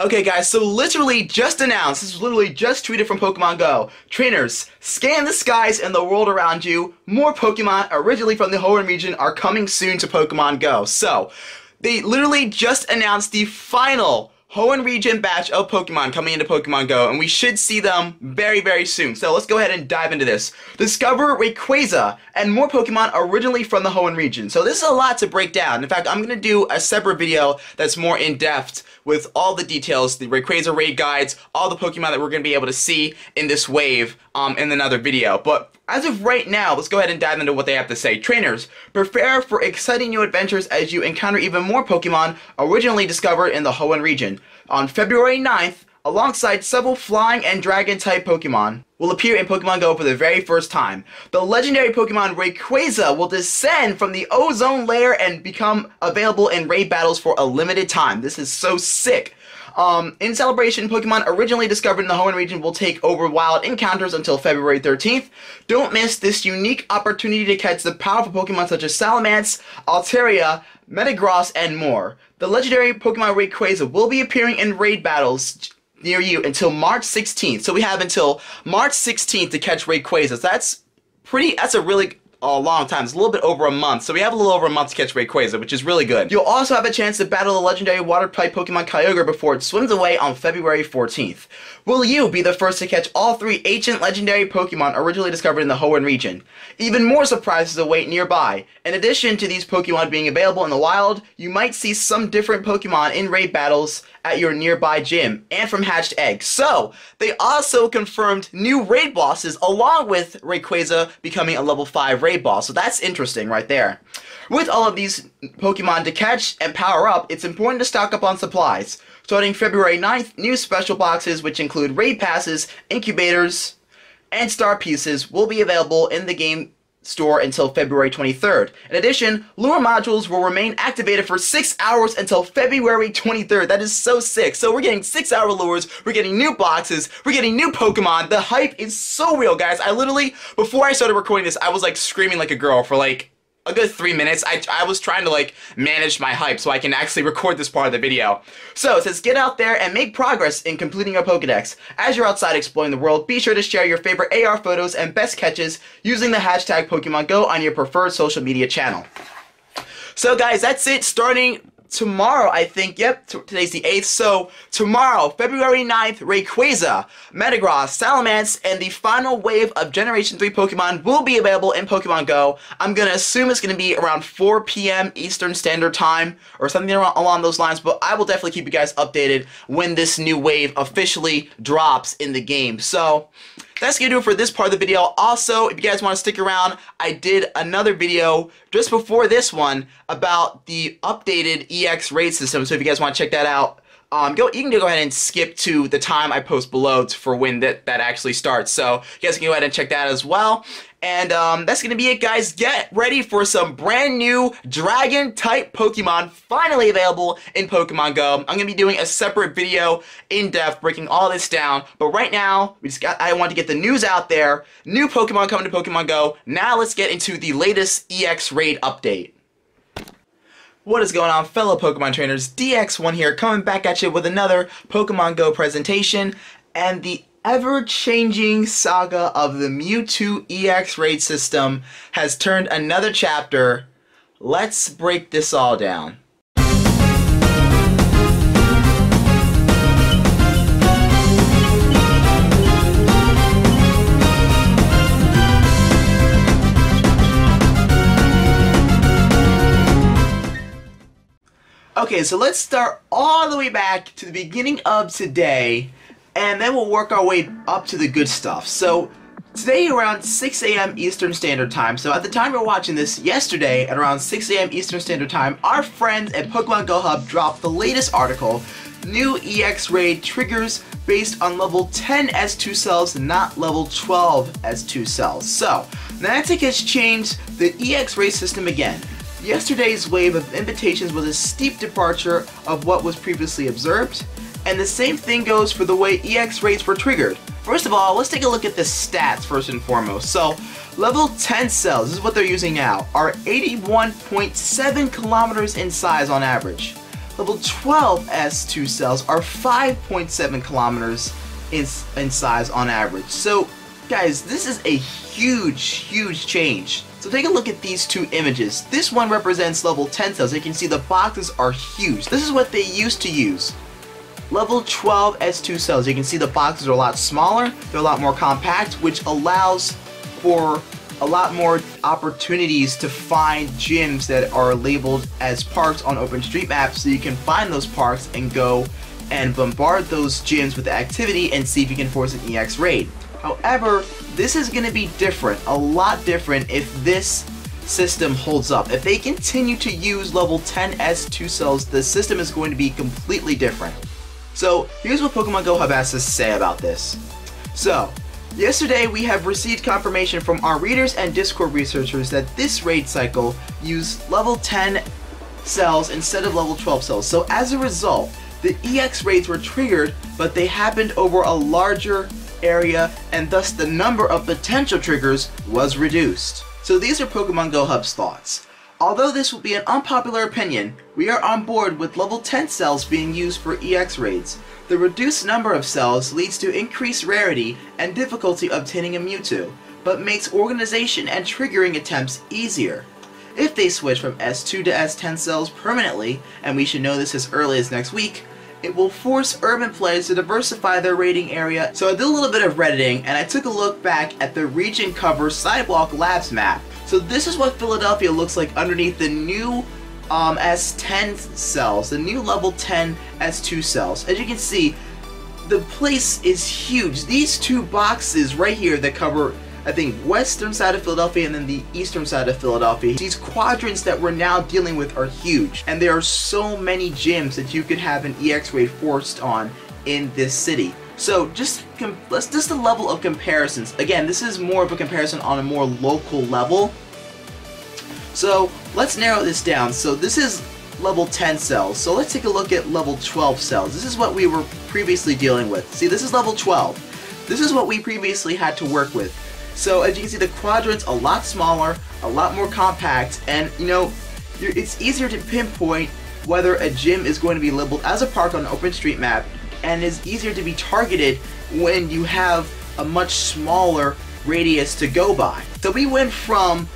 Okay guys, so literally just announced, this was literally just tweeted from Pokemon Go. Trainers, scan the skies and the world around you. More Pokemon originally from the Hoenn region are coming soon to Pokemon Go. So, they literally just announced the final Hoenn region batch of Pokemon coming into Pokemon Go, and we should see them very, very soon. So let's go ahead and dive into this. Discover Rayquaza and more Pokemon originally from the Hoenn region. So this is a lot to break down. In fact, I'm going to do a separate video that's more in-depth with all the details, the Rayquaza raid guides, all the Pokemon that we're going to be able to see in this wave um, in another video. But as of right now, let's go ahead and dive into what they have to say. Trainers, prepare for exciting new adventures as you encounter even more Pokemon originally discovered in the Hoenn region. On February 9th, alongside several flying and dragon type Pokemon, will appear in Pokemon Go for the very first time. The legendary Pokemon Rayquaza will descend from the ozone layer and become available in raid battles for a limited time. This is so sick. Um, in celebration, Pokemon originally discovered in the Hoenn region will take over wild encounters until February 13th. Don't miss this unique opportunity to catch the powerful Pokemon such as Salamence, Altaria, Metagross, and more. The legendary Pokemon Rayquaza will be appearing in raid battles near you until March 16th. So we have until March 16th to catch Rayquaza. That's pretty, that's a really a long time. It's a little bit over a month, so we have a little over a month to catch Rayquaza, which is really good. You'll also have a chance to battle the legendary water-type Pokemon Kyogre before it swims away on February 14th. Will you be the first to catch all three ancient legendary Pokemon originally discovered in the Hoenn region? Even more surprises await nearby. In addition to these Pokemon being available in the wild, you might see some different Pokemon in raid battles at your nearby gym and from hatched eggs. So, they also confirmed new raid bosses along with Rayquaza becoming a level 5 raid boss. So that's interesting right there. With all of these Pokemon to catch and power up, it's important to stock up on supplies. Starting February 9th, new special boxes which include raid passes, incubators, and star pieces will be available in the game store until February 23rd. In addition, lure modules will remain activated for 6 hours until February 23rd. That is so sick. So we're getting 6 hour lures, we're getting new boxes, we're getting new Pokemon. The hype is so real, guys. I literally, before I started recording this, I was like screaming like a girl for like a good three minutes. I, I was trying to like manage my hype so I can actually record this part of the video. So it says get out there and make progress in completing your Pokedex. As you're outside exploring the world, be sure to share your favorite AR photos and best catches using the hashtag Pokemon Go on your preferred social media channel. So guys, that's it. Starting tomorrow, I think, yep, today's the 8th, so tomorrow, February 9th, Rayquaza, Metagross, Salamence, and the final wave of Generation 3 Pokemon will be available in Pokemon Go. I'm gonna assume it's gonna be around 4 p.m. Eastern Standard Time, or something along those lines, but I will definitely keep you guys updated when this new wave officially drops in the game. So, that's to do it for this part of the video. Also, if you guys want to stick around, I did another video just before this one about the updated EX raid system. So if you guys want to check that out, um, go, you can go ahead and skip to the time I post below for when that, that actually starts. So you guys can go ahead and check that out as well. And um, that's going to be it, guys. Get ready for some brand new Dragon-type Pokemon finally available in Pokemon Go. I'm going to be doing a separate video in depth breaking all this down. But right now, we just got, I want to get the news out there. New Pokemon coming to Pokemon Go. Now let's get into the latest EX Raid update. What is going on fellow Pokemon trainers? DX1 here coming back at you with another Pokemon Go presentation and the ever-changing saga of the Mewtwo EX raid system has turned another chapter. Let's break this all down. Okay, so let's start all the way back to the beginning of today, and then we'll work our way up to the good stuff. So, today around 6 a.m. Eastern Standard Time, so at the time we're watching this, yesterday at around 6 a.m. Eastern Standard Time, our friends at Pokemon Go Hub dropped the latest article, New EX Raid Triggers based on level 10 S2 cells, not level 12 S2 cells. So, Niantic has changed the EX Raid system again. Yesterday's wave of invitations was a steep departure of what was previously observed, and the same thing goes for the way EX raids were triggered. First of all, let's take a look at the stats first and foremost. So, level 10 cells, this is what they're using now, are 81.7 kilometers in size on average. Level 12 S2 cells are 5.7 kilometers in, in size on average. So guys, this is a huge, huge change. So take a look at these two images. This one represents level 10 cells. You can see the boxes are huge. This is what they used to use. Level 12 S2 cells, you can see the boxes are a lot smaller, they're a lot more compact, which allows for a lot more opportunities to find gyms that are labeled as parks on OpenStreetMap so you can find those parks and go and bombard those gyms with activity and see if you can force an EX raid. However, this is going to be different, a lot different if this system holds up. If they continue to use level 10 S2 cells, the system is going to be completely different. So here's what Pokemon Go Hub has to say about this. So, yesterday we have received confirmation from our readers and Discord researchers that this raid cycle used level 10 cells instead of level 12 cells. So as a result, the EX raids were triggered, but they happened over a larger area and thus the number of potential triggers was reduced. So these are Pokemon Go Hub's thoughts. Although this will be an unpopular opinion, we are on board with level 10 cells being used for EX raids. The reduced number of cells leads to increased rarity and difficulty obtaining a Mewtwo, but makes organization and triggering attempts easier. If they switch from S2 to S10 cells permanently, and we should know this as early as next week, it will force urban players to diversify their raiding area. So I did a little bit of redditing and I took a look back at the region cover Sidewalk Labs map so this is what Philadelphia looks like underneath the new um, S10 cells, the new level 10 S2 cells. As you can see, the place is huge. These two boxes right here that cover, I think, western side of Philadelphia and then the eastern side of Philadelphia. These quadrants that we're now dealing with are huge. And there are so many gyms that you could have an EX raid forced on in this city. So just let's just a level of comparisons. Again, this is more of a comparison on a more local level. So let's narrow this down. So this is level 10 cells. So let's take a look at level 12 cells. This is what we were previously dealing with. See, this is level 12. This is what we previously had to work with. So as you can see, the quadrant's a lot smaller, a lot more compact, and you know, it's easier to pinpoint whether a gym is going to be labeled as a park on OpenStreetMap and is easier to be targeted when you have a much smaller radius to go by. So we went from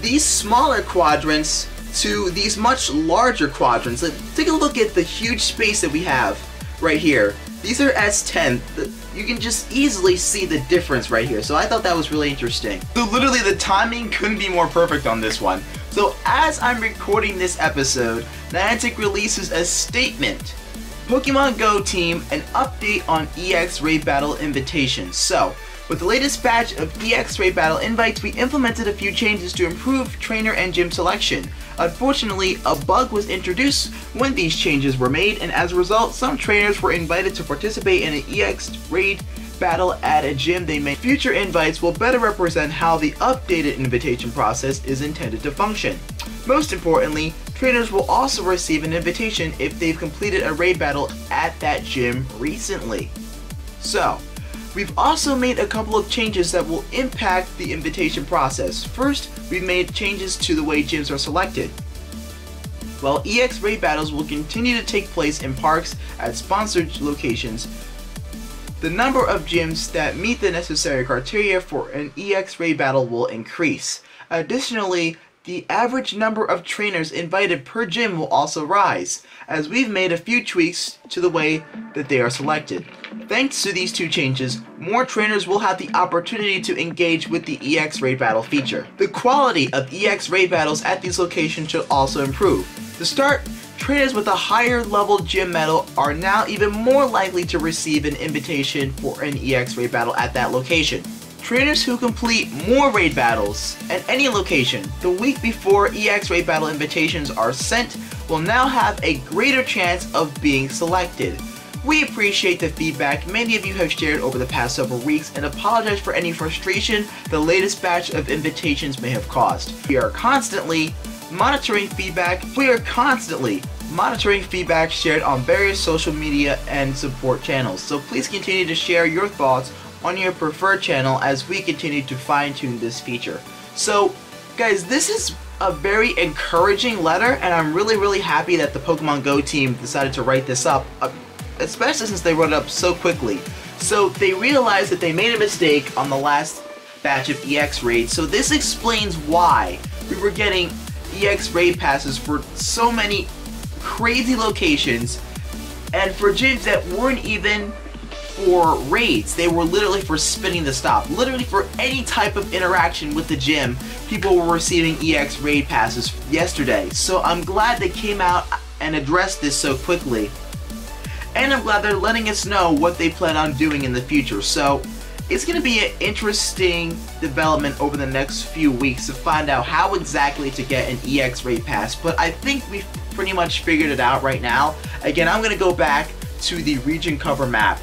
these smaller quadrants to these much larger quadrants. Let's Take a look at the huge space that we have right here. These are S10. You can just easily see the difference right here. So I thought that was really interesting. So literally the timing couldn't be more perfect on this one. So as I'm recording this episode, Niantic releases a statement Pokemon Go team an update on EX Raid Battle invitations. So, with the latest batch of EX Raid Battle invites, we implemented a few changes to improve trainer and gym selection. Unfortunately, a bug was introduced when these changes were made, and as a result, some trainers were invited to participate in an EX Raid battle at a gym they may. Future invites will better represent how the updated invitation process is intended to function. Most importantly, trainers will also receive an invitation if they've completed a raid battle at that gym recently. So, we've also made a couple of changes that will impact the invitation process. First, we've made changes to the way gyms are selected. While EX raid battles will continue to take place in parks at sponsored locations, the number of gyms that meet the necessary criteria for an EX raid battle will increase. Additionally, the average number of trainers invited per gym will also rise, as we've made a few tweaks to the way that they are selected. Thanks to these two changes, more trainers will have the opportunity to engage with the EX Raid Battle feature. The quality of EX Raid Battles at these locations should also improve. To start, trainers with a higher level gym medal are now even more likely to receive an invitation for an EX Raid Battle at that location. Trainers who complete more raid battles at any location the week before EX raid battle invitations are sent will now have a greater chance of being selected. We appreciate the feedback many of you have shared over the past several weeks and apologize for any frustration the latest batch of invitations may have caused. We are constantly monitoring feedback. We are constantly monitoring feedback shared on various social media and support channels. So please continue to share your thoughts on your preferred channel as we continue to fine tune this feature. So guys, this is a very encouraging letter, and I'm really, really happy that the Pokemon Go team decided to write this up, uh, especially since they wrote it up so quickly. So they realized that they made a mistake on the last batch of EX raids, so this explains why we were getting EX raid passes for so many crazy locations and for gyms that weren't even for raids. They were literally for spinning the stop. Literally for any type of interaction with the gym, people were receiving EX raid passes yesterday. So I'm glad they came out and addressed this so quickly. And I'm glad they're letting us know what they plan on doing in the future. So it's going to be an interesting development over the next few weeks to find out how exactly to get an EX raid pass. But I think we've pretty much figured it out right now. Again, I'm going to go back to the region cover map.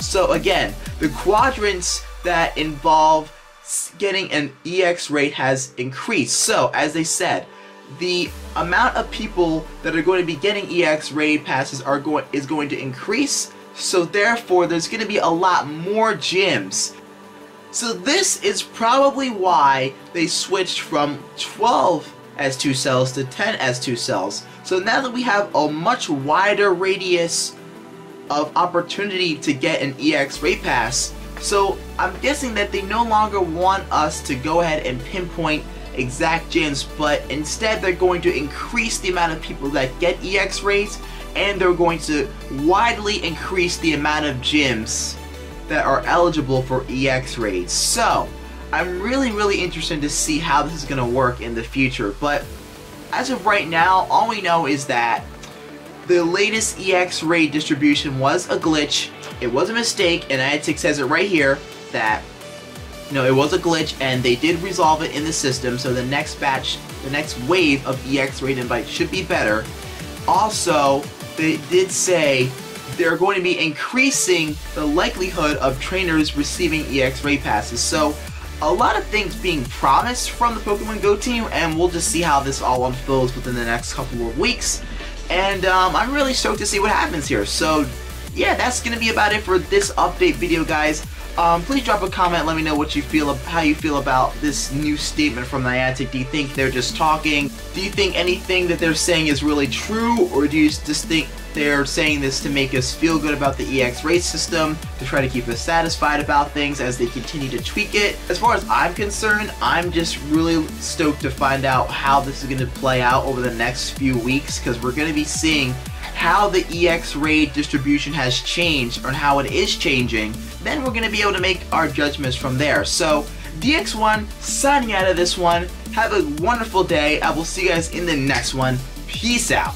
So again, the quadrants that involve getting an EX raid has increased. So, as they said, the amount of people that are going to be getting EX raid passes are going is going to increase. So therefore, there's going to be a lot more gyms. So this is probably why they switched from 12 S2 cells to 10 S2 cells. So now that we have a much wider radius of opportunity to get an EX raid pass. So I'm guessing that they no longer want us to go ahead and pinpoint exact gyms, but instead they're going to increase the amount of people that get EX raids and they're going to widely increase the amount of gyms that are eligible for EX raids. So, I'm really, really interested to see how this is going to work in the future. But as of right now, all we know is that the latest EX raid distribution was a glitch. It was a mistake, and Niantic says it right here that know, it was a glitch, and they did resolve it in the system, so the next batch, the next wave of EX raid invites should be better. Also, they did say they're going to be increasing the likelihood of trainers receiving EX raid passes. So, a lot of things being promised from the Pokemon Go team, and we'll just see how this all unfolds within the next couple of weeks. And um, I'm really stoked to see what happens here. So yeah, that's going to be about it for this update video, guys. Um, please drop a comment. Let me know what you feel, how you feel about this new statement from Niantic. Do you think they're just talking? Do you think anything that they're saying is really true, or do you just think they're saying this to make us feel good about the EX raid system, to try to keep us satisfied about things as they continue to tweak it. As far as I'm concerned, I'm just really stoked to find out how this is going to play out over the next few weeks because we're going to be seeing how the EX raid distribution has changed or how it is changing. Then we're going to be able to make our judgments from there. So DX1 signing out of this one. Have a wonderful day. I will see you guys in the next one. Peace out.